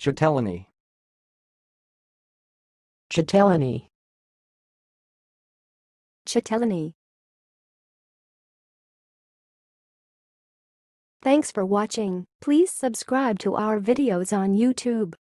Chatelany. Chatelany. Chatelany. Thanks for watching. Please subscribe to our videos on YouTube.